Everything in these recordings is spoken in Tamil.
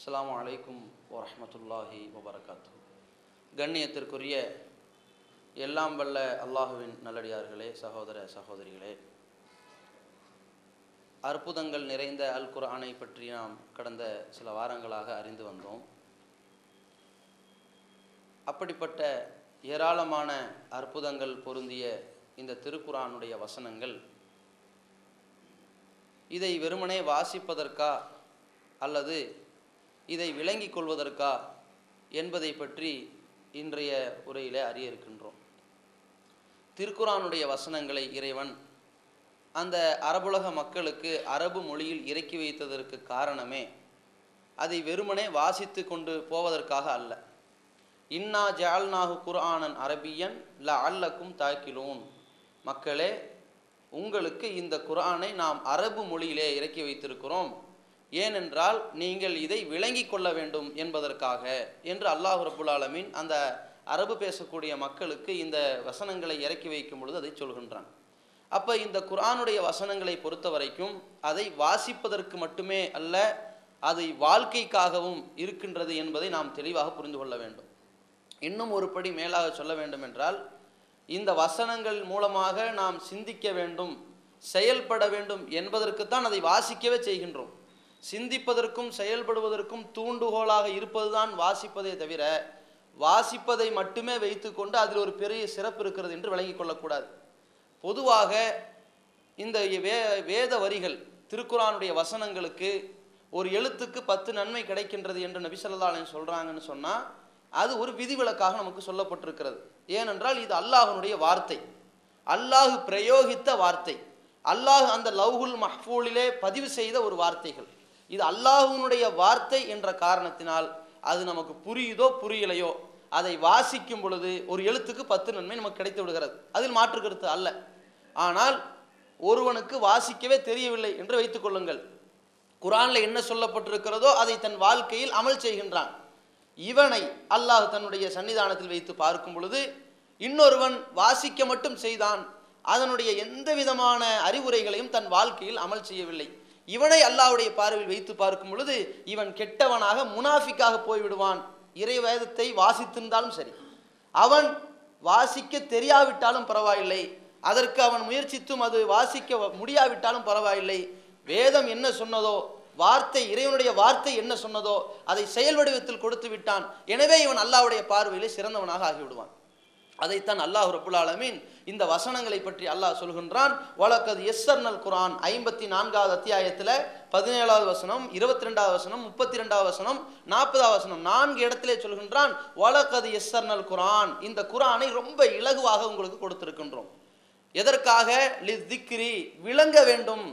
அஸ்ஸலாமு அலைக்கும் வரமத்துல்லாஹி வபரகாத்து கண்ணியத்திற்குரிய எல்லாம் வல்ல அல்லாஹுவின் நல்லடியார்களே சகோதர சகோதரிகளே. அற்புதங்கள் நிறைந்த அல் குர்ஆனை பற்றி நாம் கடந்த சில வாரங்களாக அறிந்து வந்தோம். அப்படிப்பட்ட ஏராளமான அற்புதங்கள் பொருந்திய இந்த திருக்குறானுடைய வசனங்கள் இதை வெறுமனே வாசிப்பதற்கா அல்லது இதை விளங்கிக் கொள்வதற்கா என்பதை பற்றி இன்றைய உரையிலே அறிய இருக்கின்றோம். திருக்குரானுடைய வசனங்களை இறைவன் அந்த அரபுலக மக்களுக்கு அரபு மொழியில் இறக்கி வைத்ததற்கு காரணமே அதை வெறுமனே வாசித்து கொண்டு போவதற்காக அல்ல. இன்னா ஜால்நாகு குர்ஆனன் அரபியன் ல அல்லக்கும் தாக்கிலூன். மக்களே உங்களுக்கு இந்த குரானை நாம் அரபு மொழியிலே இறக்கி வைத்திருக்கிறோம். ஏனென்றால் நீங்கள் இதை விளங்கி கொள்ள வேண்டும் என்பதற்காக என்று அல்லாஹ் ரபுல் ஆலமீன் அந்த அரபு பேசக்கூடிய மக்களுக்கு இந்த வசனங்களை இறக்கி வைக்கும் பொழுது அதை சொல்கின்றான். அப்போ இந்த குரானுடைய வசனங்களை பொறுத்த வரைக்கும் அதை வாசிப்பதற்கு மட்டுமே அல்ல அதை வாழ்க்கைக்காகவும் இருக்கின்றது என்பதை நாம் தெளிவாக புரிந்து கொள்ள வேண்டும். இன்னும் ஒரு படி மேலாக சொல்ல வேண்டும் என்றால் இந்த வசனங்கள் மூலமாக நாம் சிந்திக்க வேண்டும் செயல்பட வேண்டும் என்பதற்குத்தான் அதை வாசிக்கவே செய்கின்றோம். சிந்திப்பதற்கும் செயல்படுவதற்கும் தூண்டுகோலாக இருப்பதுதான் வாசிப்பதே தவிர வாசிப்பதை மட்டுமே வைத்துக்கொண்டு அதில் ஒரு பெரிய சிறப்பு இருக்கிறது என்று விளங்கிக் கொள்ளக்கூடாது. பொதுவாக இந்த வே வேத வரிகள் திருக்குறானுடைய வசனங்களுக்கு ஒரு எழுத்துக்கு பத்து நன்மை கிடைக்கின்றது என்று நபிசல்லாலயம் சொல்கிறாங்கன்னு சொன்னால் அது ஒரு விதிவிலக்காக நமக்கு சொல்லப்பட்டிருக்கிறது. ஏனென்றால் இது அல்லாஹனுடைய வார்த்தை. அல்லாஹு பிரயோகித்த வார்த்தை. அல்லாஹ் அந்த லவ்ஹுல் மஹ்பூலிலே பதிவு செய்த ஒரு வார்த்தைகள். இது அல்லாஹுனுடைய வார்த்தை என்ற காரணத்தினால் அது நமக்கு புரியுதோ புரியலையோ அதை வாசிக்கும் பொழுது ஒரு எழுத்துக்கு பத்து நன்மை நமக்கு கிடைத்து விடுகிறது. அதில் மாற்று கருத்து அல்ல. ஆனால் ஒருவனுக்கு வாசிக்கவே தெரியவில்லை என்று வைத்துக் கொள்ளுங்கள். குரானில் என்ன சொல்லப்பட்டிருக்கிறதோ அதை தன் வாழ்க்கையில் அமல் செய்கின்றான். இவனை அல்லாஹ் தன்னுடைய சன்னிதானத்தில் வைத்து பார்க்கும் பொழுது இன்னொருவன் வாசிக்க மட்டும் செய்தான். அதனுடைய எந்த விதமான அறிவுரைகளையும் தன் வாழ்க்கையில் அமல் செய்யவில்லை. இவனை அல்லாவுடைய பார்வையில் வைத்து பார்க்கும் பொழுது இவன் கெட்டவனாக முனாஃபிக்காக போய்விடுவான். இறை வேதத்தை வாசித்திருந்தாலும் சரி. அவன் வாசிக்க தெரியாவிட்டாலும் பரவாயில்லை. அதற்கு அவன் முயற்சித்தும் அது வாசிக்க முடியாவிட்டாலும் பரவாயில்லை. வேதம் என்ன சொன்னதோ வார்த்தை இறைவனுடைய வார்த்தை என்ன சொன்னதோ அதை செயல் வடிவத்தில் கொடுத்து விட்டான். எனவே இவன் அல்லாவுடைய பார்வையிலே சிறந்தவனாக ஆகிவிடுவான். அதைத்தான் அல்லாஹ் ரபுல் ஆலமீன் இந்த வசனங்களை பற்றி அல்லாஹ் சொல்கின்றான். வழக்கது எஸ்ஸர்னல் குரான் ஐம்பத்தி நான்காவது அத்தியாயத்தில் பதினேழாவது வசனம் இருபத்தி ரெண்டாவது வசனம் முப்பத்தி ரெண்டாவது வசனம் நாற்பதாவது வசனம் நான்கு இடத்திலே சொல்கின்றான் வழக்கது எஸ்ஸர்னல் குரான் இந்த குரானை ரொம்ப இலகுவாக உங்களுக்கு கொடுத்திருக்கின்றோம். எதற்காக? லி திக்ரி விளங்க வேண்டும்.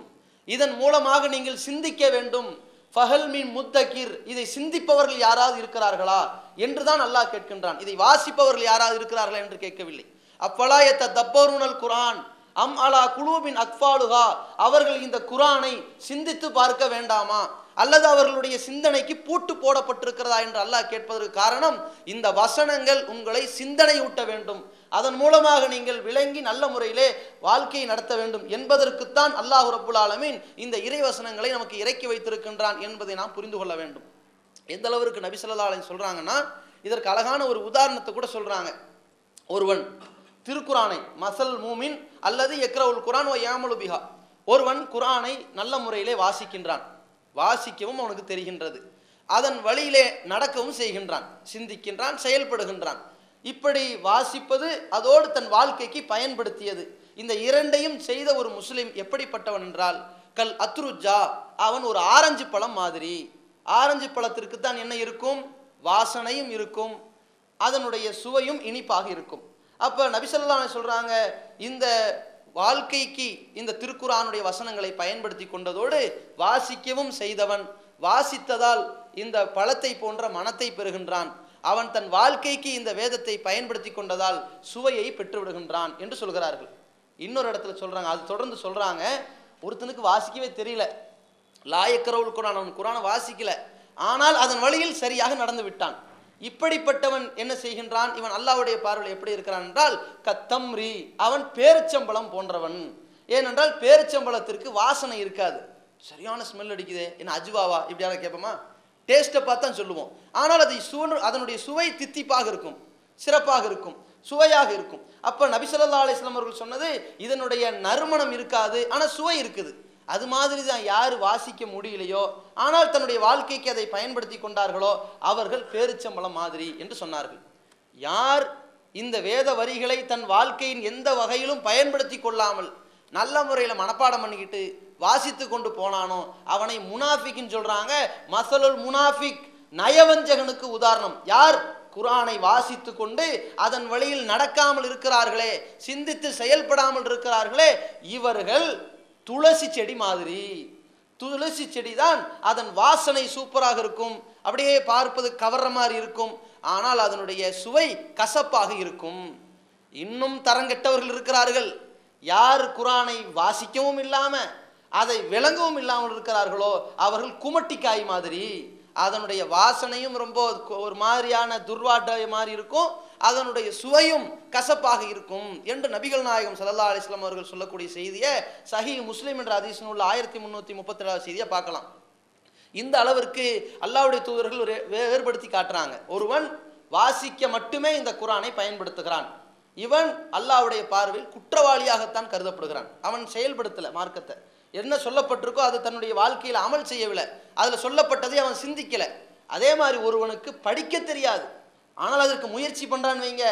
இதன் மூலமாக நீங்கள் சிந்திக்க வேண்டும். ஃபஹல் மீன் முத்தகிர் இதை சிந்திப்பவர்கள் யாராவது இருக்கிறார்களா? என்றுதான் அல்லாஹ் கேட்கின்றான். இதை வாசிப்பவர்கள் யாராவது இருக்கிறார்களா என்று கேட்கவில்லை. அப்பலாயத்த தப்பருணல் குரான் அம் அலா குழுவின் அக்ஃபாலுகா அவர்கள் இந்த குரானை சிந்தித்து பார்க்க வேண்டாமா? அல்லது அவர்களுடைய சிந்தனைக்கு பூட்டு போடப்பட்டிருக்கிறதா என்று அல்லாஹ் கேட்பதற்கு காரணம் இந்த வசனங்கள் உங்களை சிந்தனையூட்ட வேண்டும். அதன் மூலமாக நீங்கள் விளங்கி நல்ல முறையிலே வாழ்க்கையை நடத்த வேண்டும் என்பதற்குத்தான் அல்லாஹு ரபுல் ஆலமீன் இந்த இறை வசனங்களை நமக்கு இறக்கி வைத்திருக்கின்றான் என்பதை நாம் புரிந்து கொள்ள வேண்டும். எந்த அளவிற்கு நபிசல்லாலையும் சொல்கிறாங்கன்னா இதற்கு அழகான ஒரு உதாரணத்தை கூட சொல்கிறாங்க ஒருவன் திருக்குரானை மசல் மூமின் அல்லது எக்ரவுல் குரான் ஓ யாமலுபிஹா ஒருவன் குரானை நல்ல முறையிலே வாசிக்கின்றான். வாசிக்கவும் அவனுக்கு தெரிகின்றது. அதன் வழியிலே நடக்கவும் செய்கின்றான். சிந்திக்கின்றான் செயல்படுகின்றான். இப்படி வாசிப்பது அதோடு தன் வாழ்க்கைக்கு பயன்படுத்தியது. இந்த இரண்டையும் செய்த ஒரு முஸ்லிம் எப்படிப்பட்டவன் என்றால் கல் அத்ருஜா அவன் ஒரு ஆரஞ்சு பழம் மாதிரி. ஆரஞ்சு பழத்திற்கு தான் என்ன இருக்கும்? வாசனையும் இருக்கும். அதனுடைய சுவையும் இனிப்பாக இருக்கும். அப்போ நபிசல்லா சொல்கிறாங்க இந்த வாழ்க்கைக்கு இந்த திருக்குறானுடைய வசனங்களை பயன்படுத்தி கொண்டதோடு வாசிக்கவும் செய்தவன் வாசித்ததால் இந்த பழத்தை போன்ற மனத்தை பெறுகின்றான். அவன் தன் வாழ்க்கைக்கு இந்த வேதத்தை பயன்படுத்தி கொண்டதால் சுவையை பெற்று விடுகின்றான் என்று சொல்கிறார்கள். இன்னொரு இடத்துல சொல்கிறாங்க அது தொடர்ந்து சொல்கிறாங்க ஒருத்தனுக்கு வாசிக்கவே தெரியல. லாயக்கரவுல் குரான் அவன் குரானை வாசிக்கல. ஆனால் அதன் வழியில் சரியாக நடந்து விட்டான். இப்படிப்பட்டவன் என்ன செய்கின்றான்? இவன் அல்லாவுடைய பார்வையில் எப்படி இருக்கிறான் என்றால் கத்தம்ரி அவன் பேரிச்சம்பளம் போன்றவன். ஏனென்றால் பேரிச்சம்பளத்திற்கு வாசனை இருக்காது. சரியான ஸ்மெல் அடிக்குதே என்ன அஜுவாவா? இப்படியான கேட்போமா? டேஸ்ட்டை பார்த்து தான் சொல்லுவோம். ஆனால் அது சூழ் அதனுடைய சுவை தித்திப்பாக இருக்கும் சிறப்பாக இருக்கும் சுவையாக இருக்கும். அப்போ நபிசல்லா அலிஸ்லாம் அவர்கள் சொன்னது இதனுடைய நறுமணம் இருக்காது ஆனால் சுவை இருக்குது. அது மாதிரி தான் யார் வாசிக்க முடியலையோ ஆனால் தன்னுடைய வாழ்க்கைக்கு அதை பயன்படுத்தி கொண்டார்களோ அவர்கள் பேரிச்சம்பளம் மாதிரி என்று சொன்னார்கள். யார் இந்த வேத வரிகளை தன் வாழ்க்கையின் எந்த வகையிலும் பயன்படுத்தி கொள்ளாமல் நல்ல முறையில் மனப்பாடம் பண்ணிக்கிட்டு வாசித்து கொண்டு போனானோ அவனை முனாஃபிக்னு சொல்கிறாங்க மசலுல் முனாஃபிக் நயவஞ்சகனுக்கு உதாரணம். யார்? குரானை வாசித்து கொண்டு அதன் வழியில் நடக்காமல் இருக்கிறார்களே சிந்தித்து செயல்படாமல் இருக்கிறார்களே இவர்கள் துளசி செடி மாதிரி. துளசி செடி தான் அதன் வாசனை சூப்பராக இருக்கும். அப்படியே பார்ப்பது கவர்ற மாதிரி இருக்கும். ஆனால் அதனுடைய சுவை கசப்பாக இருக்கும். இன்னும் தரங்கெட்டவர்கள் இருக்கிறார்கள். யார் குரானை வாசிக்கவும் இல்லாமல் அதை விளங்கவும் இல்லாமல் இருக்கிறார்களோ அவர்கள் குமட்டிக்காய் மாதிரி. அதனுடைய வாசனையும் ரொம்ப ஒரு மாதிரியான துர்வாட்ட மாதிரி இருக்கும். அதனுடைய சுவையும் கசப்பாக இருக்கும் என்று நபிகள் நாயகம் சல்லா அலிஸ்லாம் அவர்கள் சொல்லக்கூடிய செய்தியை சஹி முஸ்லீம் என்ற அதிசயம் உள்ள ஆயிரத்தி முந்நூற்றி முப்பத்தி ரெண்டாவது செய்தியை பார்க்கலாம். இந்த அளவிற்கு அல்லாவுடைய தூதர்கள் ஒரு வே- வேறுபடுத்தி காட்டுறாங்க. ஒருவன் வாசிக்க மட்டுமே இந்த குரானை பயன்படுத்துகிறான். இவன் அல்லாவுடைய பார்வையில் குற்றவாளியாகத்தான் கருதப்படுகிறான். அவன் செயல்படுத்தலை மார்க்கத்தை. என்ன சொல்லப்பட்டிருக்கோ அது தன்னுடைய வாழ்க்கையில் அமல் செய்யவில்லை. அதில் சொல்லப்பட்டதை அவன் சிந்திக்கலை. அதே மாதிரி ஒருவனுக்கு படிக்க தெரியாது. ஆனால் அதற்கு முயற்சி பண்ணுறான்னு வைங்க.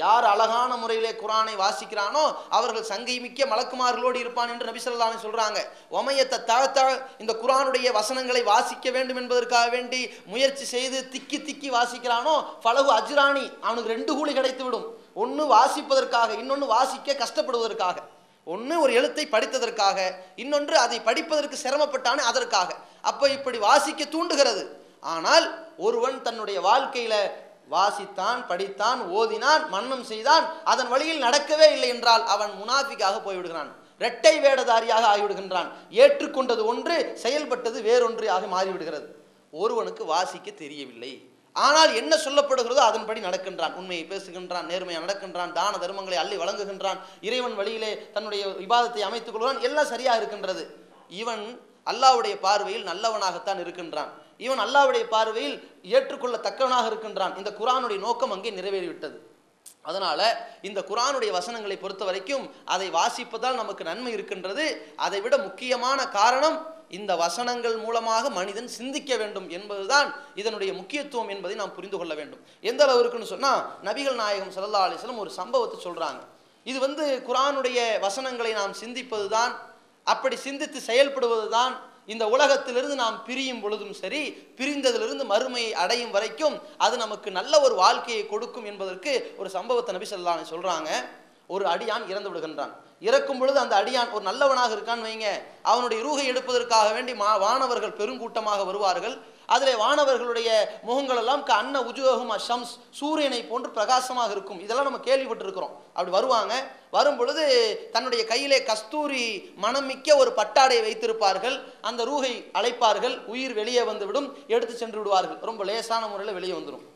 யார் அழகான முறையிலே குரானை வாசிக்கிறானோ அவர்கள் சங்கை மிக்க மலக்குமார்களோடு இருப்பான் என்று நபி சொல்கிறாங்க ஒமையத்தை தாழ்த்தா இந்த குரானுடைய வசனங்களை வாசிக்க வேண்டும் என்பதற்காக வேண்டி முயற்சி செய்து திக்கி திக்கி வாசிக்கிறானோ பலகு அஜ்ரானி அவனுக்கு ரெண்டு கூலி கிடைத்து விடும் ஒன்று வாசிப்பதற்காக இன்னொன்று வாசிக்க கஷ்டப்படுவதற்காக. ஒன்று ஒரு எழுத்தை படித்ததற்காக இன்னொன்று அதை படிப்பதற்கு சிரமப்பட்டானே அதற்காக. அப்போ இப்படி வாசிக்க தூண்டுகிறது. ஆனால் ஒருவன் தன்னுடைய வாழ்க்கையில வாசித்தான் படித்தான் ஓதினான் மன்னம் செய்தான் அதன் வழியில் நடக்கவே இல்லை என்றால் அவன் முனாஃபிக்காக போய்விடுகிறான். இரட்டை வேடதாரியாக ஆகிவிடுகின்றான். ஏற்றுக்கொண்டது ஒன்று செயல்பட்டது வேறொன்று ஆக மாறிவிடுகிறது. ஒருவனுக்கு வாசிக்க தெரியவில்லை. ஆனால் என்ன சொல்லப்படுகிறதோ அதன்படி நடக்கின்றான். உண்மையை பேசுகின்றான் நேர்மையாக நடக்கின்றான் தான தர்மங்களை அள்ளி வழங்குகின்றான் இறைவன் வழியிலே தன்னுடைய விவாதத்தை அமைத்துக் கொள்கிறான் எல்லாம் சரியாக இருக்கின்றது. இவன் அல்லாவுடைய பார்வையில் நல்லவனாகத்தான் இருக்கின்றான். இவன் அல்லாவுடைய பார்வையில் ஏற்றுக்கொள்ளத்தக்கவனாக இருக்கின்றான். இந்த குரானுடைய நோக்கம் அங்கே நிறைவேறிவிட்டது. அதனால இந்த குரானுடைய வசனங்களை பொறுத்த வரைக்கும் அதை வாசிப்பதால் நமக்கு நன்மை இருக்கின்றது. அதை விட முக்கியமான காரணம் இந்த வசனங்கள் மூலமாக மனிதன் சிந்திக்க வேண்டும் என்பதுதான் இதனுடைய முக்கியத்துவம் என்பதை நாம் புரிந்து கொள்ள வேண்டும். எந்த அளவுக்குன்னு சொன்னால் நபிகள் நாயகம் சல்லா அலிஸ்லம் ஒரு சம்பவத்தை சொல்கிறாங்க இது வந்து குரானுடைய வசனங்களை நாம் சிந்திப்பதுதான் அப்படி சிந்தித்து செயல்படுவதுதான் இந்த உலகத்திலிருந்து நாம் பிரியும் பொழுதும் சரி பிரிந்ததிலிருந்து மறுமையை அடையும் வரைக்கும் அது நமக்கு நல்ல ஒரு வாழ்க்கையை கொடுக்கும் என்பதற்கு ஒரு சம்பவத்தை நபி ஸல்லல்லாஹு சொல்கிறாங்க ஒரு அடியான் இறந்து விடுகின்றான். இறக்கும் பொழுது அந்த அடியான் ஒரு நல்லவனாக இருக்கான்னு வைங்க. அவனுடைய ரூகை எடுப்பதற்காக வேண்டி மா வானவர்கள் பெருங்கூட்டமாக வருவார்கள். அதில் வானவர்களுடைய முகங்கள் எல்லாம் அன்ன உஜுவகும் அஷம்ஸ் சூரியனை போன்று பிரகாசமாக இருக்கும். இதெல்லாம் நம்ம கேள்விப்பட்டிருக்கிறோம். அப்படி வருவாங்க. வரும் பொழுது தன்னுடைய கையிலே கஸ்தூரி மணமிக்க ஒரு பட்டாடையை வைத்திருப்பார்கள். அந்த ரூகை அழைப்பார்கள். உயிர் வெளியே வந்துவிடும். எடுத்து சென்று விடுவார்கள். ரொம்ப லேசான முறையில் வெளியே வந்துடும்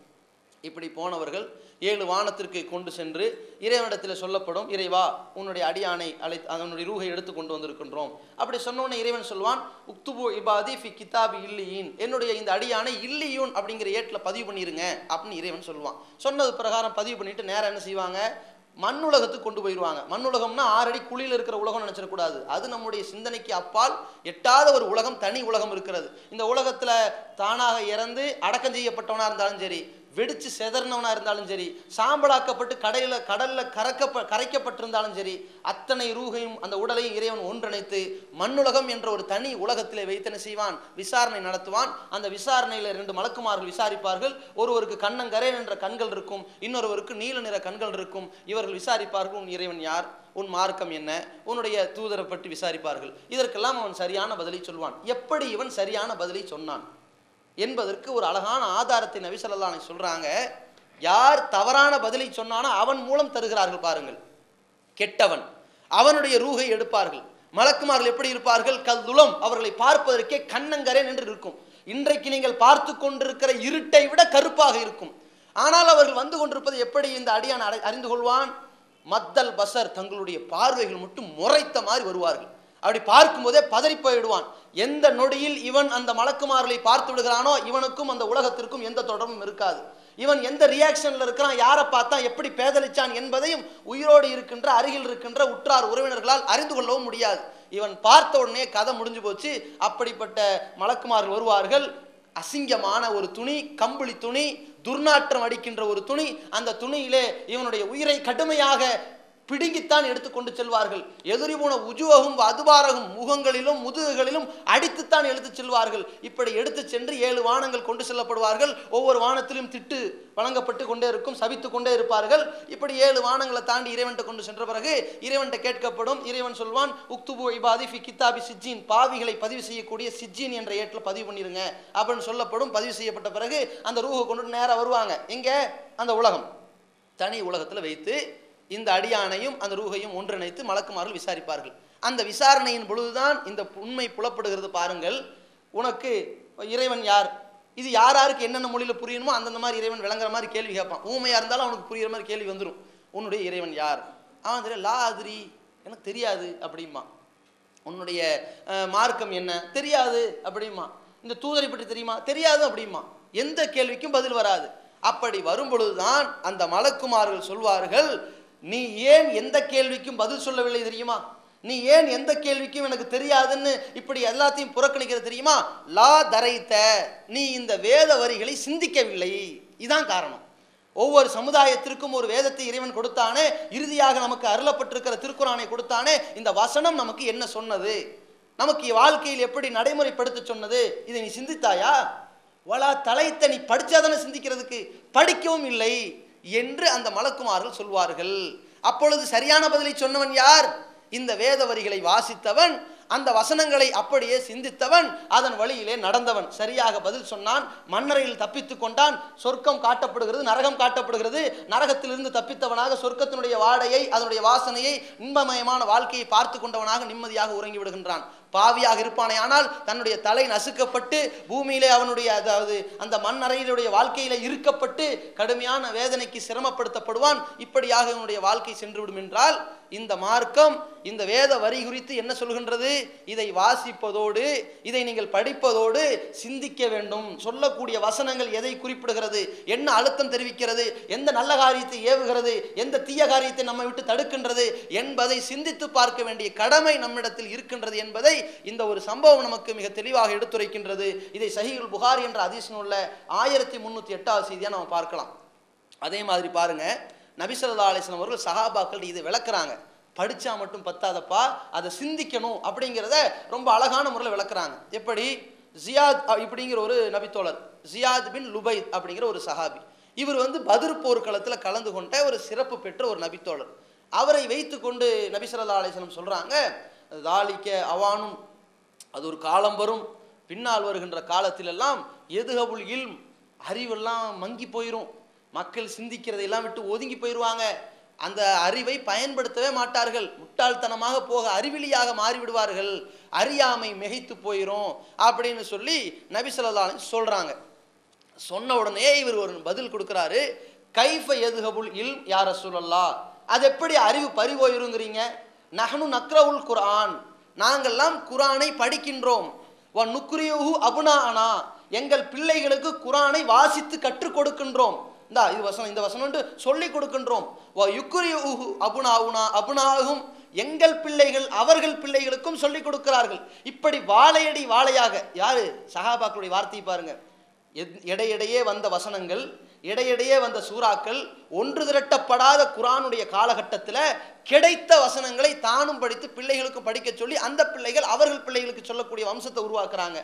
இப்படி போனவர்கள் ஏழு வானத்திற்கு கொண்டு சென்று இறைவனிடத்தில் சொல்லப்படும் இறைவா உன்னுடைய அடியானை அழை அதனுடைய ரூகை எடுத்து கொண்டு வந்திருக்கின்றோம். அப்படி சொன்னோன்னே இறைவன் சொல்வான் உக்துபு இபாதி ஃபி கிதாபி இல்லியின். என்னுடைய இந்த அடியானை இல்லியூன் அப்படிங்கிற ஏட்டில் பதிவு பண்ணிடுங்க அப்படின்னு இறைவன் சொல்லுவான் சொன்னது பிரகாரம் பதிவு பண்ணிட்டு நேரம் என்ன செய்வாங்க? மண்ணுலகத்துக்கு கொண்டு போயிடுவாங்க மண்ணுலகம்னா ஆறடி குழியில் இருக்கிற உலகம் நினச்சிடக்கூடாது. அது நம்முடைய சிந்தனைக்கு அப்பால் எட்டாத ஒரு உலகம் தனி உலகம் இருக்கிறது. இந்த உலகத்தில் தானாக இறந்து அடக்கம் செய்யப்பட்டவனாக இருந்தாலும் சரி வெடிச்சு செதறினவனா இருந்தாலும் சரி சாம்பலாக்கப்பட்டு கடையில் கடலில் கறக்க கரைக்கப்பட்டிருந்தாலும் சரி அத்தனை ரூகையும் அந்த உடலையும் இறைவன் ஒன்றிணைத்து மண்ணுலகம் என்ற ஒரு தனி உலகத்திலே வைத்தன செய்வான் விசாரணை நடத்துவான். அந்த விசாரணையில் ரெண்டு மலக்குமார்கள் விசாரிப்பார்கள். ஒருவருக்கு கண்ணங்கரை என்ற கண்கள் இருக்கும் இன்னொருவருக்கு நீல நிற கண்கள் இருக்கும். இவர்கள் விசாரிப்பார்கள் உன் இறைவன் யார்? உன் மார்க்கம் என்ன? உன்னுடைய தூதரை பற்றி விசாரிப்பார்கள். இதற்கெல்லாம் அவன் சரியான பதிலை சொல்வான். எப்படி இவன் சரியான பதிலை சொன்னான்? என்பதற்கு ஒரு அழகான ஆதாரத்தை நபிசல்லானை சொல்கிறாங்க யார் தவறான பதிலை சொன்னானோ அவன் மூலம் தருகிறார்கள் பாருங்கள். கெட்டவன். அவனுடைய ரூகை எடுப்பார்கள். மலக்குமார்கள் எப்படி இருப்பார்கள்? கல்துளம் அவர்களை பார்ப்பதற்கே கண்ணங்கரேன் என்று இருக்கும். இன்றைக்கு நீங்கள் பார்த்து கொண்டிருக்கிற இருட்டை விட கருப்பாக இருக்கும். ஆனால் அவர்கள் வந்து கொண்டிருப்பது எப்படி? இந்த அடியான் அறிந்து கொள்வான். மத்தல் பசர் தங்களுடைய பார்வைகள் மட்டும் முறைத்த மாதிரி வருவார்கள். அப்படி பார்க்கும்போதே பதறி போயிடுவான். எந்த நொடியில் இவன் அந்த மலக்குமார்களை பார்த்து விடுகிறானோ இவனுக்கும் அந்த உலகத்திற்கும் எந்த தொடர்பும் இருக்காது. இவன் எந்த ரியாக்ஷன்ல இருக்கிறான் யாரை பார்த்தா எப்படி பேதலிச்சான் என்பதையும் உயிரோடு இருக்கின்ற அருகில் இருக்கின்ற உற்றார் உறவினர்களால் அறிந்து கொள்ளவும் முடியாது. இவன் பார்த்த உடனே கதை முடிஞ்சு போச்சு. அப்படிப்பட்ட மலக்குமார்கள் வருவார்கள். அசிங்கமான ஒரு துணி கம்பளி துணி துர்நாற்றம் அடிக்கின்ற ஒரு துணி. அந்த துணியிலே இவனுடைய உயிரை கடுமையாக பிடுங்கித்தான் எடுத்துக்கொண்டு செல்வார்கள். எதிரி போன உஜுவகும் அதுபாரகும் முகங்களிலும் முதுகுகளிலும் அடித்துத்தான் எடுத்து செல்வார்கள். இப்படி எடுத்து சென்று ஏழு வானங்கள் கொண்டு செல்லப்படுவார்கள். ஒவ்வொரு வானத்திலும் திட்டு வழங்கப்பட்டு கொண்டே இருக்கும் சபித்து கொண்டே இருப்பார்கள். இப்படி ஏழு வானங்களை தாண்டி இறைவன்ட்ட கொண்டு சென்ற பிறகு இறைவன்ட்ட கேட்கப்படும். இறைவன் சொல்வான் உக்துபு இபாதி ஃபி கித்தாபி சிஜ்ஜின். பாவிகளை பதிவு செய்யக்கூடிய சிஜ்ஜின் என்ற ஏட்டில் பதிவு பண்ணிருங்க அப்படின்னு சொல்லப்படும். பதிவு செய்யப்பட்ட பிறகு அந்த ரூஹை கொண்டு நேராக வருவாங்க. இங்கே அந்த உலகம். தனி உலகத்தில் வைத்து இந்த அடியானையும் அந்த ரூகையும் ஒன்றிணைத்து மலக்குமார்கள் விசாரிப்பார்கள். அந்த விசாரணையின் பொழுதுதான் இந்த உண்மை புலப்படுகிறது பாருங்கள். உனக்கு இறைவன் யார்? இது யார் யாருக்கு என்னென்ன மொழியில் புரியணுமோ அந்தந்த மாதிரி இறைவன் விளங்குற மாதிரி கேள்வி கேட்பான். ஊமையாக இருந்தாலும் அவனுக்கு புரியுற மாதிரி கேள்வி வந்துடும் உன்னுடைய இறைவன் யார்? அவன் தெரியல லாதிரி எனக்கு தெரியாது அப்படிமா உன்னுடைய மார்க்கம் என்ன? தெரியாது அப்படிமா இந்த தூதரை பற்றி தெரியுமா? தெரியாது அப்படிமா எந்த கேள்விக்கும் பதில் வராது. அப்படி வரும் பொழுதுதான் அந்த மலக்குமார்கள் சொல்வார்கள் நீ ஏன் எந்த கேள்விக்கும் பதில் சொல்லவில்லை தெரியுமா? நீ ஏன் எந்த கேள்விக்கும் எனக்கு தெரியாதுன்னு இப்படி எல்லாத்தையும் புறக்கணிக்கிறது தெரியுமா? லா தரைத்த நீ இந்த வேத வரிகளை சிந்திக்கவில்லை. இதான் காரணம். ஒவ்வொரு சமுதாயத்திற்கும் ஒரு வேதத்தை இறைவன் கொடுத்தானே இறுதியாக நமக்கு அருளப்பட்டிருக்கிற திருக்குறானை கொடுத்தானே இந்த வசனம் நமக்கு என்ன சொன்னது? நமக்கு வாழ்க்கையில் எப்படி நடைமுறைப்படுத்த சொன்னது? இதை நீ சிந்தித்தாயா? வலா தலைத்த நீ படித்தாதானே சிந்திக்கிறதுக்கு? படிக்கவும் இல்லை. என்று அந்த மலக்குமார்கள் சொல்வார்கள். அப்பொழுது சரியான பதிலை சொன்னவன் யார்? இந்த வேத வரிகளை வாசித்தவன் அந்த வசனங்களை அப்படியே சிந்தித்தவன் அதன் வழியிலே நடந்தவன். சரியாக பதில் சொன்னான் மன்னரையில் தப்பித்து கொண்டான். சொர்க்கம் காட்டப்படுகிறது நரகம் காட்டப்படுகிறது. நரகத்திலிருந்து தப்பித்தவனாக சொர்க்கத்தினுடைய வாடையை அதனுடைய வாசனையை இன்பமயமான வாழ்க்கையை பார்த்து கொண்டவனாக நிம்மதியாக உறங்கி விடுகின்றான் பாவியாக இருப்பானே. ஆனால் தன்னுடைய தலை நசுக்கப்பட்டு பூமியிலே அவனுடைய அதாவது அந்த மண்ணறையிலுடைய வாழ்க்கையில இருக்கப்பட்டு கடுமையான வேதனைக்கு சிரமப்படுத்தப்படுவான். இப்படியாக இவனுடைய வாழ்க்கை சென்றுவிடும் என்றால் இந்த மார்க்கம் இந்த வேத வரி குறித்து என்ன சொல்கின்றது? இதை வாசிப்பதோடு இதை நீங்கள் படிப்பதோடு சிந்திக்க வேண்டும். சொல்லக்கூடிய வசனங்கள் எதை குறிப்பிடுகிறது? என்ன அழுத்தம் தெரிவிக்கிறது? எந்த நல்ல காரியத்தை ஏவுகிறது? எந்த தீய காரியத்தை நம்மை விட்டு தடுக்கின்றது? என்பதை சிந்தித்து பார்க்க வேண்டிய கடமை நம்மிடத்தில் இருக்கின்றது என்பதை இந்த ஒரு சம்பவம் நமக்கு மிக தெளிவாக எடுத்துரைக்கின்றது. இதை சஹிகுல் புகார் என்ற அதிசயம் உள்ள ஆயிரத்தி முந்நூற்றி எட்டாவது செய்தியாக நம்ம பார்க்கலாம். அதே மாதிரி பாருங்க நபிசல்லா அலிஸ்லாம் அவர்கள் சஹாபாக்கள் இதை விளக்குறாங்க. படிச்சா மட்டும் பத்தாதப்பா அதை சிந்திக்கணும் அப்படிங்கிறத ரொம்ப அழகான முறையில் விளக்குறாங்க. எப்படி? ஜியாத் இப்படிங்கிற ஒரு நபித்தோழர் ஜியாத் பின் லுபைத் அப்படிங்கிற ஒரு சஹாபி. இவர் வந்து பதிர் போர்க்களத்தில் கலந்து கொண்ட ஒரு சிறப்பு பெற்ற ஒரு நபித்தோழர். அவரை வைத்துக்கொண்டு கொண்டு ஸல்லல்லாஹு அலிஸ்லம் சொல்கிறாங்க சொல்றாங்க தாலிக்க அவானும். அது ஒரு காலம் வரும். பின்னால் வருகின்ற காலத்திலெல்லாம் எதுகபுல் இல்ம் அறிவெல்லாம் மங்கி போயிடும் மக்கள் சிந்திக்கிறதையெல்லாம் விட்டு ஒதுங்கி போயிடுவாங்க அந்த அறிவை பயன்படுத்தவே மாட்டார்கள். முட்டாள்தனமாக போக அறிவிலியாக மாறிவிடுவார்கள். அறியாமை மிகைத்து போயிடும் அப்படின்னு சொல்லி நபி சொல்கிறாங்க சொன்ன உடனே இவர் ஒரு பதில் கொடுக்குறாரு. கைஃப எதுகபுல் இல் யார சொல்லலா அது எப்படி அறிவு பறிவோயிருங்கிறீங்க நஹனு நக்ரவுல் குரான் நாங்கள்லாம் குரானை படிக்கின்றோம். வ நுக்ரியுஹு அபுனாஅனா. எங்கள் பிள்ளைகளுக்கு குரானை வாசித்து கற்றுக் கொடுக்கின்றோம். இந்தா இது வசனம் இந்த வசனம் சொல்லி கொடுக்கின்றோம். வ யுக்ரியுஹு அபுனாவுனா அபுனாகும் எங்கள் பிள்ளைகள் அவர்கள் பிள்ளைகளுக்கும் சொல்லிக் கொடுக்கிறார்கள். இப்படி வாழையடி வாழையாக யாரு? சஹாபாக்களுடைய வார்த்தையை பாருங்க. எத்- இடையிடையே வந்த வசனங்கள் இடையிடையே வந்த சூறாக்கள் ஒன்று திரட்டப்படாத குரானுடைய காலகட்டத்தில் கிடைத்த வசனங்களை தானும் படித்து பிள்ளைகளுக்கும் படிக்க சொல்லி அந்த பிள்ளைகள் அவர்கள் பிள்ளைகளுக்கு சொல்லக்கூடிய வம்சத்தை உருவாக்குறாங்க.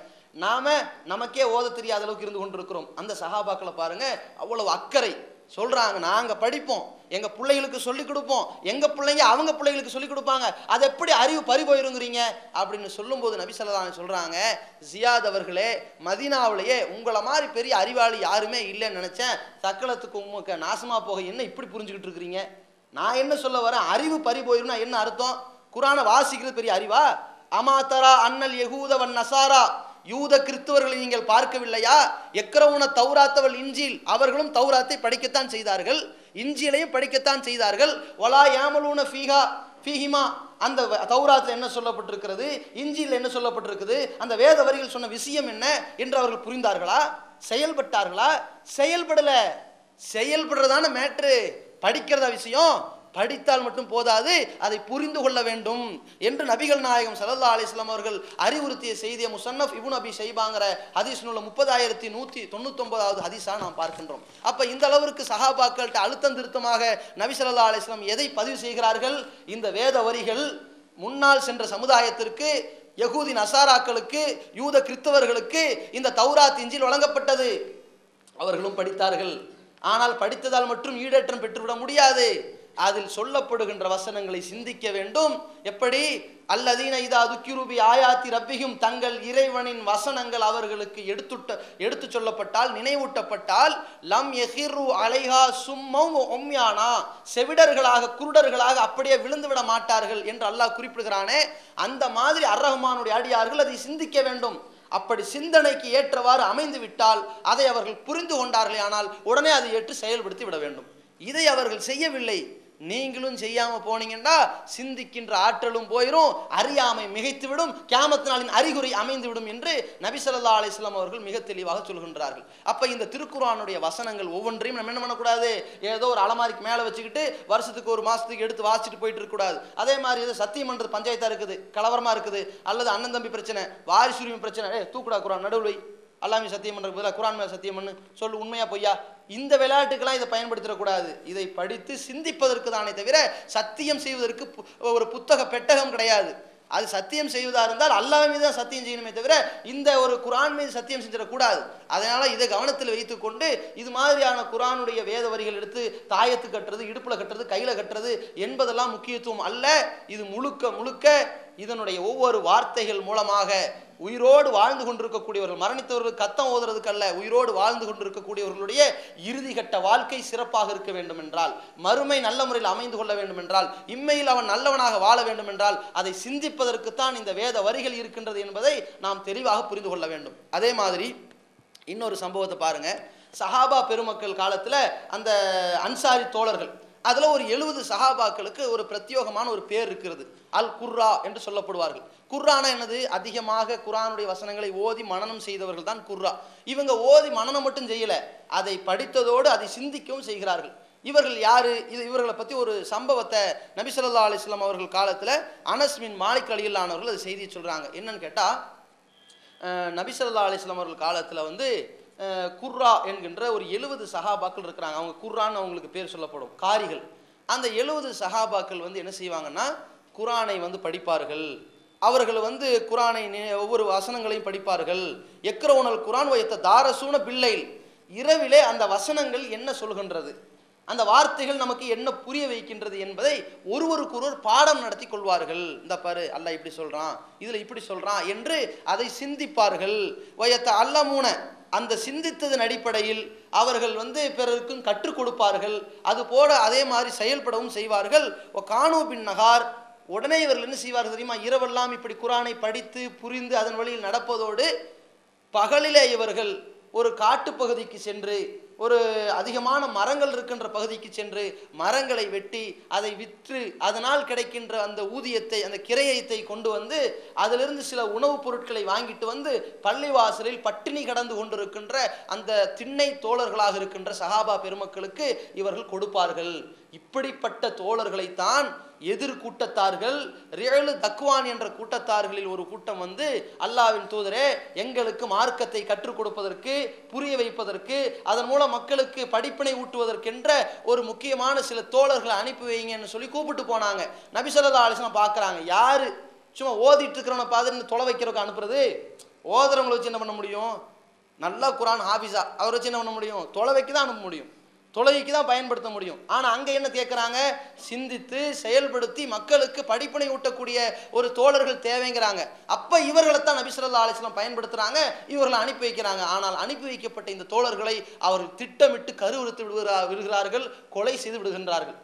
நாம நமக்கே ஓத தெரியாத அளவுக்கு இருந்து கொண்டிருக்கிறோம். அந்த சகாபாக்களை பாருங்க அவ்வளவு அக்கறை. சொல்கிறாங்க நாங்கள் படிப்போம். எங்கள் பிள்ளைகளுக்கு சொல்லிக் கொடுப்போம். எங்கள் பிள்ளைங்க அவங்க பிள்ளைகளுக்கு சொல்லிக் கொடுப்பாங்க. அது எப்படி அறிவு பறி போயிருங்கிறீங்க? அப்படின்னு சொல்லும்போது நபி ஸல்லல்லாஹு சொல்கிறாங்க ஜியாத் அவர்களே மதீனாவிலேயே உங்களை மாதிரி பெரிய அறிவாளி யாருமே இல்லைன்னு நினச்சேன். சக்கலத்துக்கு உமக்கு நாசமாக போக என்ன இப்படி புரிஞ்சுக்கிட்டு இருக்கிறீங்க? நான் என்ன சொல்ல வரேன்? அறிவு பறி போயிரும்னா என்ன அர்த்தம்? குரானை வாசிக்கிறது பெரிய அறிவா? அமாத்தரா அன்னல் யகூதவன் நசாரா? யூத கிறிஸ்துவர்களை நீங்கள் பார்க்கவில்லையா? எக்கரவுன தௌராத்தவள் இஞ்சில். அவர்களும் தௌராத்தை படிக்கத்தான் செய்தார்கள். இஞ்சிலையும் படிக்கத்தான் செய்தார்கள். ஒலா யாமலூன ஃபீகா ஃபீஹிமா. அந்த வ- தௌராத்தில் என்ன சொல்லப்பட்டிருக்கிறது? இஞ்சியில் என்ன சொல்லப்பட்டிருக்குது? அந்த வேத வரிகள் சொன்ன விஷயம் என்ன என்று அவர்கள் புரிந்தார்களா? செயல்பட்டார்களா? செயல்படல. செயல்படுறதான மேட்ரு. படிக்கிறதா விஷயம்? படித்தால் மட்டும் போதாது அதை புரிந்து கொள்ள வேண்டும் என்று நபிகள் நாயகம் ஸல்லல்லாஹு அலிஸ்லாம் அவர்கள் அறிவுறுத்திய செய்தியை முசன்னஃப் இப்னு அபி செய்பாங்கிற ஹதீஸ் நூலில் முப்பதாயிரத்தி நூற்றி தொண்ணூத்தொன்பதாவது ஹதீஸாக நாம் பார்க்கின்றோம். அப்போ இந்த அளவிற்கு சஹாபாக்கள்கிட்ட அழுத்தம் திருத்தமாக நபி சல்லா அலிஸ்லாம் எதை பதிவு செய்கிறார்கள்? இந்த வேத வரிகள் முன்னால் சென்ற சமுதாயத்திற்கு யகூதி நசாராக்களுக்கு யூத கிறிஸ்தவர்களுக்கு இந்த தௌராத் இஞ்சில் வழங்கப்பட்டது. அவர்களும் படித்தார்கள். ஆனால் படித்ததால் மட்டும் ஈடேற்றம் பெற்றுவிட முடியாது. அதில் சொல்லப்படுகின்ற வசனங்களை சிந்திக்க வேண்டும். எப்படி? அல்லதீன இதா துக்கிருபி ஆயாத்தி ரப்பியும் தங்கள் இறைவனின் வசனங்கள் அவர்களுக்கு எடுத்துட்ட எடுத்து சொல்லப்பட்டால் நினைவூட்டப்பட்டால் லம் எஹிரு அலைஹா சும்மம் ஒம்யானா செவிடர்களாக குருடர்களாக அப்படியே விழுந்து விட மாட்டார்கள் என்று அல்லாஹ் குறிப்பிடுகிறானே. அந்த மாதிரி அர் ரஹ்மானுடைய அடியார்கள் அதை சிந்திக்க வேண்டும். அப்படி சிந்தனைக்கு ஏற்றவாறு அமைந்து விட்டால் அதை அவர்கள் புரிந்து கொண்டார்களே ஆனால் உடனே அதை ஏற்று செயல்படுத்தி விட வேண்டும். இதை அவர்கள் செய்யவில்லை. நீங்களும் செய்யாமல் போனீங்கன்னா சிந்திக்கின்ற ஆற்றலும் போயிடும் அறியாமை மிகைத்துவிடும் கியாமத் நாளின் அறிகுறி அமைந்துவிடும் என்று நபிசல்லா அலிஸ்லாம் அவர்கள் மிக தெளிவாக சொல்கின்றார்கள். அப்போ இந்த திருக்குறானுடைய வசனங்கள் ஒவ்வொன்றையும் நம்ம என்ன பண்ணக்கூடாது? ஏதோ ஒரு அலமாரிக்கு மேலே வச்சுக்கிட்டு வருஷத்துக்கு ஒரு மாதத்துக்கு எடுத்து வாசிச்சுட்டு போயிட்டு இருக்கக்கூடாது. அதே மாதிரி ஏதோ சத்தியம் பஞ்சாயத்தாக இருக்குது கலவரமாக இருக்குது அல்லது அண்ணன் தம்பி பிரச்சனை வாரிசுரிமை பிரச்சனை ஏ தூக்குடா குரான் நடுவில் அல்லாமி அல்லாமே சத்தியம் பண்ணுறதுக்கு பதிலாக குரான் மேலே சத்தியம் பண்ணு. சொல்லு உண்மையா பொய்யா? இந்த விளையாட்டுக்கெல்லாம் இதை பயன்படுத்திடக்கூடாது. இதை படித்து சிந்திப்பதற்கு தானே தவிர சத்தியம் செய்வதற்கு பு- ஒரு புத்தக பெட்டகம் கிடையாது. அது சத்தியம் செய்வதாக இருந்தால் அல்லாஹ் மீது தான் சத்தியம் செய்யணுமே தவிர இந்த ஒரு குரான் மீது சத்தியம் செஞ்சிடக்கூடாது. அதனால் இதை கவனத்தில் வைத்துக்கொண்டு இது மாதிரியான குரானுடைய வேத வரிகள் எடுத்து தாயத்து கட்டுறது இடுப்பில் கட்டுறது கையில் கட்டுறது என்பதெல்லாம் முக்கியத்துவம் அல்ல. இது முழுக்க முழுக்க இதனுடைய ஒவ்வொரு வார்த்தைகள் மூலமாக உயிரோடு வாழ்ந்து கொண்டிருக்கக்கூடியவர்கள் மரணித்தவர்கள் கத்தம் ஓதுறதுக்கல்ல உயிரோடு வாழ்ந்து கொண்டிருக்கக்கூடியவர்களுடைய இறுதி கட்ட வாழ்க்கை சிறப்பாக இருக்க வேண்டும் என்றால் மறுமை நல்ல முறையில் அமைந்து கொள்ள வேண்டும் என்றால் இம்மையில் அவன் நல்லவனாக வாழ வேண்டும் என்றால் அதை சிந்திப்பதற்குத்தான் இந்த வேத வரிகள் இருக்கின்றது என்பதை நாம் தெளிவாக புரிந்து கொள்ள வேண்டும். அதே மாதிரி இன்னொரு சம்பவத்தை பாருங்க. சஹாபா பெருமக்கள் காலத்தில் அந்த அன்சாரி தோழர்கள் அதில் ஒரு எழுபது சஹாபாக்களுக்கு ஒரு பிரத்யோகமான ஒரு பேர் இருக்கிறது. அல் குர்ரா என்று சொல்லப்படுவார்கள். குர்ரானா என்னது? அதிகமாக குரானுடைய வசனங்களை ஓதி மனனம் செய்தவர்கள் தான் குர்ரா. இவங்க ஓதி மனனம் மட்டும் செய்யலை அதை படித்ததோடு அதை சிந்திக்கவும் செய்கிறார்கள். இவர்கள் யாரு? இது இவர்களை பற்றி ஒரு சம்பவத்தை நபிசல்லா அலிஸ்லாம் அவர்கள் காலத்தில் அனஸ்மின் மாலிக் அலியல்லானவர்கள் அது செய்தியை சொல்கிறாங்க என்னன்னு கேட்டால் நபிசல்லா அலிஸ்லாம் அவர்கள் காலத்தில் வந்து குர்ரா என்கின்ற ஒரு எழுபது சஹாபாக்கள் இருக்கிறாங்க. அவங்க குர்ரான்னு அவங்களுக்கு பேர் சொல்லப்படும். காரிகள். அந்த எழுபது சஹாபாக்கள் வந்து என்ன செய்வாங்கன்னா குரானை வந்து படிப்பார்கள். அவர்கள் வந்து குரானை ஒவ்வொரு வசனங்களையும் படிப்பார்கள். எக்ரவுனல் குரான் வைத்த தாரசூன பிள்ளை இரவிலே அந்த வசனங்கள் என்ன சொல்கின்றது? அந்த வார்த்தைகள் நமக்கு என்ன புரிய வைக்கின்றது என்பதை ஒருவருக்கொருவர் பாடம் நடத்தி கொள்வார்கள். இந்த பாரு அல்லாஹ் இப்படி சொல்கிறான் இதில் இப்படி சொல்கிறான் என்று அதை சிந்திப்பார்கள். வயத்த அல்லமூன அந்த சிந்தித்ததன் அடிப்படையில் அவர்கள் வந்து பிறருக்கும் கற்றுக் கொடுப்பார்கள். அது போல அதே மாதிரி செயல்படவும் செய்வார்கள். ஓ கானோ பின் நகார் உடனே இவர்கள் என்ன செய்வார்கள் தெரியுமா? இரவெல்லாம் இப்படி குரானை படித்து புரிந்து அதன் வழியில் நடப்பதோடு பகலிலே இவர்கள் ஒரு காட்டுப்பகுதிக்கு சென்று ஒரு அதிகமான மரங்கள் இருக்கின்ற பகுதிக்கு சென்று மரங்களை வெட்டி அதை விற்று அதனால் கிடைக்கின்ற அந்த ஊதியத்தை அந்த கிரையத்தை கொண்டு வந்து அதிலிருந்து சில உணவுப் பொருட்களை வாங்கிட்டு வந்து பள்ளிவாசலில் பட்டினி கடந்து கொண்டிருக்கின்ற அந்த திண்ணை தோழர்களாக இருக்கின்ற சஹாபா பெருமக்களுக்கு இவர்கள் கொடுப்பார்கள். இப்படிப்பட்ட தோழர்களைத்தான் எதிர் கூட்டத்தார்கள் ரியலு தக்குவான் என்ற கூட்டத்தார்களில் ஒரு கூட்டம் வந்து அல்லாவின் தூதரே எங்களுக்கு மார்க்கத்தை கற்றுக் கொடுப்பதற்கு புரிய வைப்பதற்கு அதன் மூலம் மக்களுக்கு படிப்பினை ஊட்டுவதற்கென்ற ஒரு முக்கியமான சில தோழர்களை அனுப்பி வைங்கன்னு சொல்லி கூப்பிட்டு போனாங்க. நபிசல்லா ஆலோசனை பார்க்குறாங்க. யாரு? சும்மா ஓதிட்டு இருக்கிறவனை பார்த்துட்டு தொலை வைக்கிறவங்க அனுப்புறது? ஓதுறவங்களை வச்சு என்ன பண்ண முடியும்? நல்லா குரான் ஹாஃபிஸா அவரை வச்சு என்ன பண்ண முடியும்? தொலை வைக்க தான் அனுப்ப முடியும். தொழுகைக்கு தான் பயன்படுத்த முடியும். ஆனால் அங்கே என்ன கேட்குறாங்க சிந்தித்து செயல்படுத்தி மக்களுக்கு படிப்பினை ஊட்டக்கூடிய ஒரு தோழர்கள் தேவைங்கிறாங்க. அப்போ இவர்களை தான் நபி ஸல்லல்லாஹு பயன்படுத்துகிறாங்க இவர்களை அனுப்பி வைக்கிறாங்க. ஆனால் அனுப்பி வைக்கப்பட்ட இந்த தோழர்களை அவர்கள் திட்டமிட்டு கருவிறுத்து விடுகிறா விடுகிறார்கள் கொலை செய்து விடுகின்றார்கள்.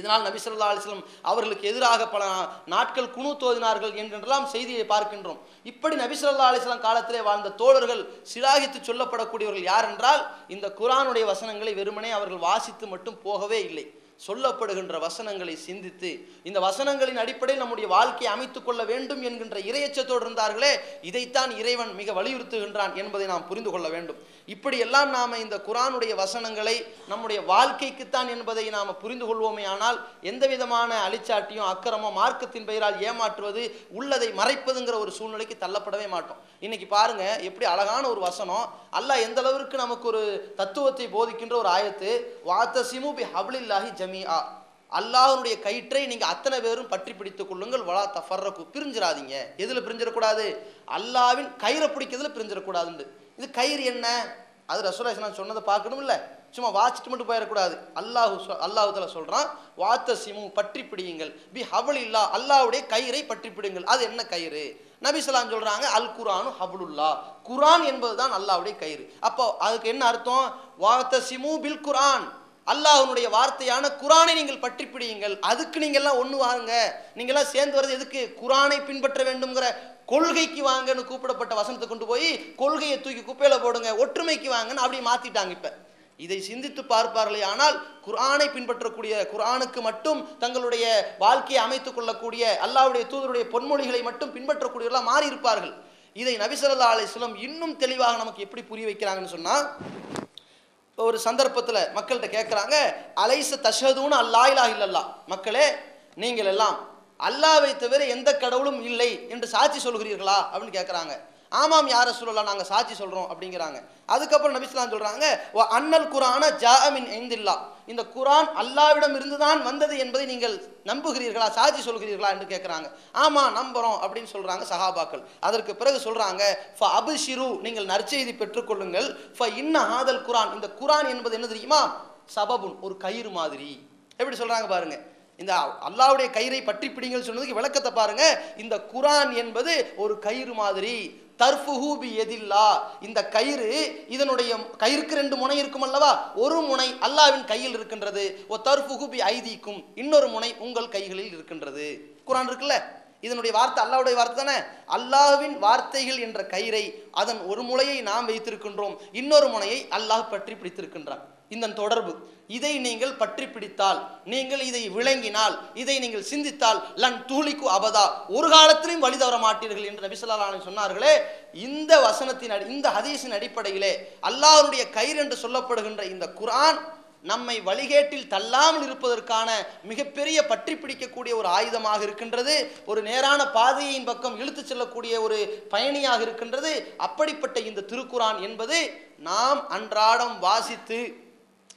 இதனால் நபிசல்லா அலிஸ்லம் அவர்களுக்கு எதிராக பல நாட்கள் குணு தோதினார்கள் என்றெல்லாம் செய்தியை பார்க்கின்றோம். இப்படி நபிசல்லா அலிஸ்லாம் காலத்திலே வாழ்ந்த தோழர்கள் சிலாகித்து சொல்லப்படக்கூடியவர்கள் யார் என்றால் இந்த குரானுடைய வசனங்களை வெறுமனே அவர்கள் வாசித்து மட்டும் போகவே இல்லை. சொல்லப்படுகின்ற வசனங்களை சிந்தித்து இந்த வசனங்களின் அடிப்படையில் நம்முடைய வாழ்க்கையை அமைத்துக் கொள்ள வேண்டும் என்கின்ற இரையச்சத்தோடு இருந்தார்களே இதைத்தான் இறைவன் மிக வலியுறுத்துகின்றான் என்பதை நாம் புரிந்து கொள்ள வேண்டும். இப்படியெல்லாம் நாம் இந்த குரானுடைய வசனங்களை நம்முடைய வாழ்க்கைக்குத்தான் என்பதை நாம் புரிந்து கொள்வோமே ஆனால் எந்த விதமான அழிச்சாட்டியும் அக்கிரமம் மார்க்கத்தின் பெயரால் ஏமாற்றுவது உள்ளதை மறைப்பதுங்கிற ஒரு சூழ்நிலைக்கு தள்ளப்படவே மாட்டோம். இன்னைக்கு பாருங்க எப்படி அழகான ஒரு வசனம். அல்ல எந்த அளவிற்கு நமக்கு ஒரு தத்துவத்தை போதிக்கின்ற ஒரு ஆயத்து வாத்தசிமு பி ஹப்லில்லாஹி ஜமீஆ. அல்லாஹனுடைய கயிற்றை நீங்கள் அத்தனை பேரும் பற்றி பிடித்துக் கொள்ளுங்கள். வலா தஃபர்ரகு. பிரிஞ்சிடாதீங்க எதில் பிரிஞ்சிடக்கூடாது? அல்லாவின் கயிறை பிடிக்கிறதுல பிரிஞ்சிடக்கூடாதுன்னு இது கயிறு என்ன? அது ரசூலாசனம் சொன்னதை பார்க்கணும் சும்மா வாச்சிட்டு மட்டும் போயிடக்கூடாது. அல்லாஹு அல்லாஹுதல சொல்கிறான் வாத்த சிமு பற்றி பிடியுங்கள். பி ஹபல் இல்லா அல்லாஹ்வுடைய கயிறை பற்றி பிடிங்கள். அது என்ன கயிறு? நபிசலாம் சொல்கிறாங்க அல் குரானு ஹபுலுல்லா குரான் என்பதுதான் அல்லாஹ்வுடைய கயிறு. அப்போ அதுக்கு என்ன அர்த்தம்? வாத்த சிமு பில் குரான் அல்லாஹனுடைய வார்த்தையான குரானை நீங்கள் பற்றி பிடியுங்கள் அதுக்கு நீங்கள்லாம் ஒன்று வாருங்க. வாங்க சேர்ந்து வர்றது எதுக்கு? குரானை பின்பற்ற வேண்டும்ங்கிற கொள்கைக்கு வாங்கன்னு கூப்பிடப்பட்ட வசனத்தை கொண்டு போய் கொள்கையை தூக்கி குப்பையில் போடுங்க ஒற்றுமைக்கு வாங்கன்னு அப்படி மாற்றிட்டாங்க இப்போ. இதை சிந்தித்து பார்ப்பார்களே ஆனால் குரானை பின்பற்றக்கூடிய குரானுக்கு மட்டும் தங்களுடைய வாழ்க்கையை அமைத்துக் கொள்ளக்கூடிய அல்லாவுடைய தூதருடைய பொன்மொழிகளை மட்டும் பின்பற்றக்கூடியவர்களாக மாறி இருப்பார்கள் இதை நபிசல்லா அலிஸ்லம் இன்னும் தெளிவாக நமக்கு எப்படி புரிய வைக்கிறாங்கன்னு சொன்னால் ஒரு சந்தர்ப்பத்தில் மக்கள்கிட்ட கேட்குறாங்க அலைச தஷதுன்னு அல்லா இலா இல்லல்லா மக்களே நீங்கள் எல்லாம் அல்லாவை தவிர எந்த கடவுளும் இல்லை என்று சாட்சி சொல்கிறீர்களா அப்படின்னு கேட்குறாங்க ஆமாம் யார சொல்லலாம் நாங்கள் சாட்சி சொல்கிறோம் அப்படிங்கிறாங்க. அதுக்கப்புறம் நபிஸ்லாம் சொல்கிறாங்க ஓ அன்னல் குரான ஜாமின் ஐந்தில்லா இந்த குரான் அல்லாவிடம் இருந்துதான் வந்தது என்பதை நீங்கள் நம்புகிறீர்களா சாட்சி சொல்கிறீர்களா என்று கேட்குறாங்க ஆமாம் நம்புகிறோம் அப்படின்னு சொல்கிறாங்க சஹாபாக்கள். அதற்கு பிறகு சொல்கிறாங்க ஃப அபிஷிரு நீங்கள் நற்செய்தி பெற்றுக்கொள்ளுங்கள் ஃப இன்ன ஆதல் குரான் இந்த குரான் என்பது என்ன தெரியுமா? சபபுன் ஒரு கயிறு மாதிரி. எப்படி சொல்கிறாங்க பாருங்கள் இந்த அல்லாவுடைய கயிறை பற்றி பிடிங்கள் சொன்னதுக்கு விளக்கத்தை பாருங்க. இந்த குரான் என்பது ஒரு கயிறு மாதிரி. தர்ஃபுஹூபி எதில்லா இந்த கயிறு இதனுடைய கயிறுக்கு ரெண்டு முனை இருக்கும் அல்லவா? ஒரு முனை அல்லாவின் கையில் இருக்கின்றது. ஓ தர்ஃபுஹூபி ஐதிக்கும் ஐதீக்கும். இன்னொரு முனை உங்கள் கைகளில் இருக்கின்றது. குரான் இருக்குல்ல? இதனுடைய வார்த்தை அல்லாஹ்வுடைய வார்த்தை தானே? அல்லாஹ்வின் வார்த்தைகள் என்ற கயிறை அதன் ஒரு முனையை நாம் வைத்திருக்கின்றோம். இன்னொரு முனையை அல்லாஹ் பற்றி பிடித்திருக்கின்றான். இந்த தொடர்பு. இதை நீங்கள் பற்றி பிடித்தால் நீங்கள் இதை விளங்கினால் இதை நீங்கள் சிந்தித்தால் லன் தூளிக்கு அபதா. ஒரு காலத்திலையும் வழி தவற மாட்டீர்கள் என்று நபிசல்லாஹ் சொன்னார்களே இந்த வசனத்தின் அடி- இந்த ஹதீஸின் அடிப்படையிலே அல்லாஹ்வுடைய கயிறு என்று சொல்லப்படுகின்ற இந்த குரான் நம்மை வழிகேட்டில் தள்ளாமல் இருப்பதற்கான மிகப்பெரிய பற்றி பிடிக்கக்கூடிய ஒரு ஆயுதமாக இருக்கின்றது. ஒரு நேரான பாதையின் பக்கம் இழுத்துச் செல்லக்கூடிய ஒரு பயணியாக இருக்கின்றது. அப்படிப்பட்ட இந்த திருக்குரான் என்பது நாம் அன்றாடம் வாசித்து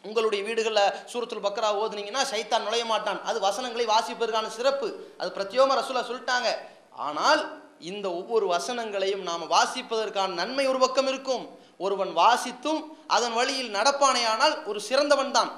உங்களுடைய வீடுகளில் சூரத்துல் பக்கரா ஓதுனீங்கன்னா சைத்தான் நுழைய மாட்டான். அது வசனங்களை வாசிப்பதற்கான சிறப்பு. அது பிரத்யோம ரசூலா சொல்லிட்டாங்க. ஆனால் இந்த ஒவ்வொரு வசனங்களையும் நாம் வாசிப்பதற்கான நன்மை ஒரு பக்கம் இருக்கும். ஒருவன் வாசித்தும் அதன் வழியில் நடப்பானையானால் ஒரு சிறந்தவன் தான்.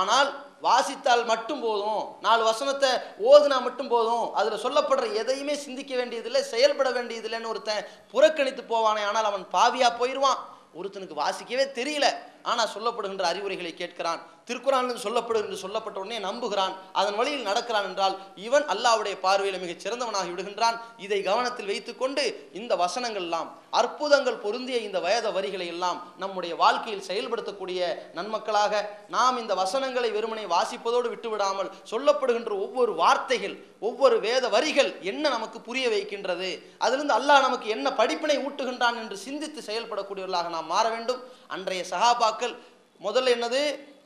ஆனால் வாசித்தால் மட்டும் போதும். நாலு வசனத்தை ஓதுனா மட்டும் போதும். அதில் சொல்லப்படுற எதையுமே சிந்திக்க வேண்டியதில்லை செயல்பட வேண்டியதில்லைன்னு ஒருத்தன் புறக்கணித்து போவானே ஆனால் அவன் பாவியாக போயிடுவான் ஒருத்தனுக்கு வாசிக்கவே தெரியல. ஆனால் சொல்லப்படுகின்ற அறிவுரைகளை கேட்கிறான். திருக்குறான் என்று சொல்லப்பட்ட உடனே நம்புகிறான். அதன் வழியில் நடக்கிறான் என்றால் இவன் அல்லாவுடைய பார்வையில் மிகச் சிறந்தவனாகி விடுகின்றான். இதை கவனத்தில் வைத்துக்கொண்டு இந்த வசனங்கள் எல்லாம் அற்புதங்கள் பொருந்திய இந்த வயத வரிகளை எல்லாம் நம்முடைய வாழ்க்கையில் செயல்படுத்தக்கூடிய நன்மக்களாக நாம் இந்த வசனங்களை வெறுமனை வாசிப்பதோடு விட்டுவிடாமல் சொல்லப்படுகின்ற ஒவ்வொரு வார்த்தைகள் ஒவ்வொரு வேத வரிகள் என்ன நமக்கு புரிய வைக்கின்றது? அதிலிருந்து அல்லாஹ் நமக்கு என்ன படிப்பினை ஊட்டுகின்றான் என்று சிந்தித்து செயல்படக்கூடியவர்களாக நாம் மாற வேண்டும். அன்றைய சகாபாக்கள் முதல்ல என்னது?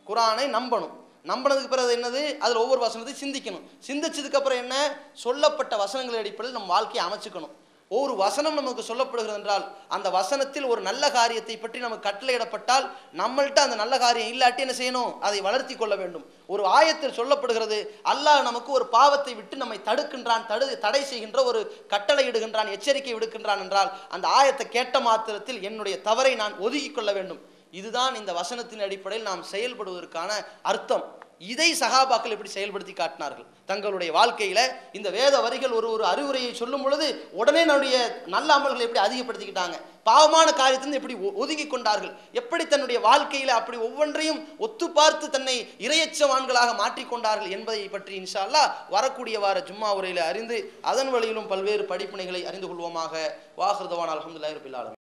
குரானை நம்பணும். நம்பினதுக்கு பிறகு என்னது? அதில் ஒவ்வொரு வசனத்தையும் சிந்திக்கணும். சிந்திச்சதுக்கப்புறம் என்ன? சொல்லப்பட்ட வசனங்கள் அடிப்படையில் நம்ம வாழ்க்கையை அமைச்சுக்கணும். ஒவ்வொரு வசனம் நமக்கு சொல்லப்படுகிறது என்றால் அந்த வசனத்தில் ஒரு நல்ல காரியத்தை பற்றி நமக்கு கட்டளையிடப்பட்டால் நம்மள்கிட்ட அந்த நல்ல காரியம் இல்லாட்டி என்ன செய்யணும்? அதை வளர்த்தி கொள்ள வேண்டும். ஒரு ஆயத்தில் சொல்லப்படுகிறது அல்லாஹ் நமக்கு ஒரு பாவத்தை விட்டு நம்மை தடுக்கின்றான் தடு தடை செய்கின்ற ஒரு கட்டளை இடுகின்றான் எச்சரிக்கை விடுக்கின்றான் என்றால் அந்த ஆயத்தை கேட்ட மாத்திரத்தில் என்னுடைய தவறை நான் ஒதுக்கிக் கொள்ள வேண்டும். இதுதான் இந்த வசனத்தின் அடிப்படையில் நாம் செயல்படுவதற்கான அர்த்தம். இதை சகாபாக்கள் எப்படி செயல்படுத்தி காட்டினார்கள்? தங்களுடைய வாழ்க்கையில இந்த வேத வரிகள் ஒரு ஒரு அறிவுரையை சொல்லும் பொழுது உடனே நம்முடைய நல்ல அமல்களை எப்படி அதிகப்படுத்திக்கிட்டாங்க? பாவமான காரியத்திலிருந்து எப்படி ஒ- ஒதுங்கி கொண்டார்கள்? எப்படி தன்னுடைய வாழ்க்கையில அப்படி ஒவ்வொன்றையும் ஒத்து பார்த்து தன்னை இரையச்சவான்களாக மாற்றிக்கொண்டார்கள் என்பதை பற்றி இன்ஷா வரக்கூடிய வார ஜும்மா உரையில அறிந்து அதன் வழியிலும் பல்வேறு படிப்பினைகளை அறிந்து கொள்வோமாக. வாகிருதவான் அலமதுல்லாஹி ரபில்